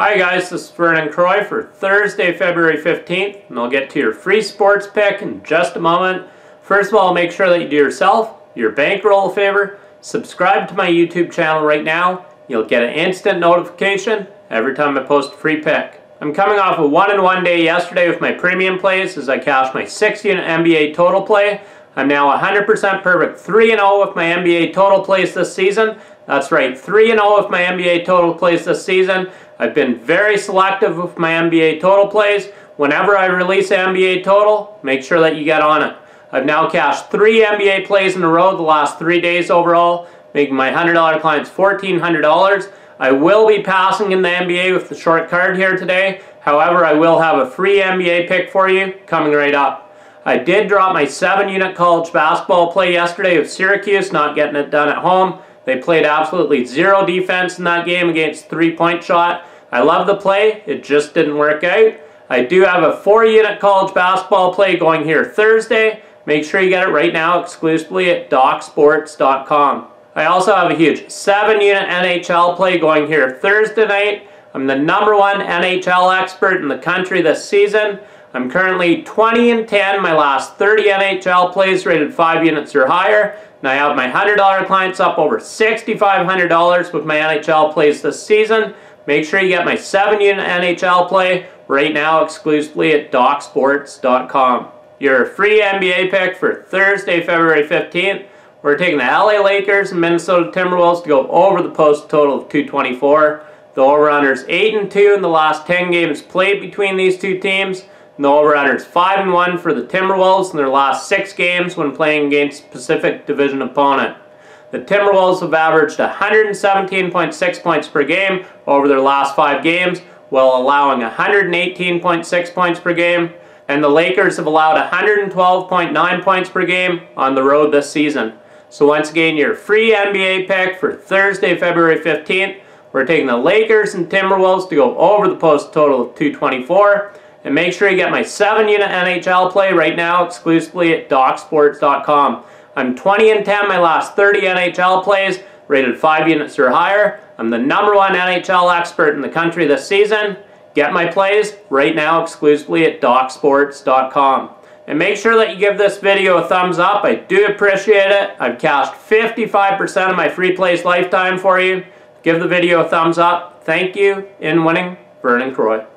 Hi guys, this is Vernon Croy for Thursday, February 15th, and I'll get to your free sports pick in just a moment. First of all, make sure that you do yourself, your bankroll a favor, subscribe to my YouTube channel right now. You'll get an instant notification every time I post a free pick. I'm coming off a one in one day yesterday with my premium plays as I cashed my 6 unit NBA total play. I'm now 100% perfect 3 0 with my NBA total plays this season. That's right, 3 0 with my NBA total plays this season. I've been very selective with my NBA total plays. Whenever I release NBA total, make sure that you get on it. I've now cashed three NBA plays in a row the last three days overall, making my $100 clients $1,400. I will be passing in the NBA with the short card here today. However, I will have a free NBA pick for you coming right up. I did drop my seven unit college basketball play yesterday with Syracuse, not getting it done at home. They played absolutely zero defense in that game against three-point shot. I love the play, it just didn't work out. I do have a four unit college basketball play going here Thursday. Make sure you get it right now exclusively at DocSports.com. I also have a huge seven unit NHL play going here Thursday night. I'm the number one NHL expert in the country this season. I'm currently 20 and 10, my last 30 NHL plays rated 5 units or higher. And I have my $100 clients up over $6,500 with my NHL plays this season. Make sure you get my 7 unit NHL play right now exclusively at DocSports.com. Your free NBA pick for Thursday, February 15th. We're taking the LA Lakers and Minnesota Timberwolves to go over the post total of 224. The over-under's 8 and 2 in the last 10 games played between these two teams. The over-under's 5 and 1 for the Timberwolves in their last 6 games when playing against Pacific Division opponent. The Timberwolves have averaged 117.6 points per game over their last 5 games, while allowing 118.6 points per game. And the Lakers have allowed 112.9 points per game on the road this season. So once again, your free NBA pick for Thursday, February 15th. We're taking the Lakers and Timberwolves to go over the post total of 224. And make sure you get my 7-unit NHL play right now exclusively at DocSports.com. I'm 20 and 10 my last 30 NHL plays, rated 5 units or higher. I'm the number one NHL expert in the country this season. Get my plays right now exclusively at DocSports.com. And make sure that you give this video a thumbs up. I do appreciate it. I've cashed 55% of my free plays lifetime for you. Give the video a thumbs up. Thank you. In winning, Vernon Croy.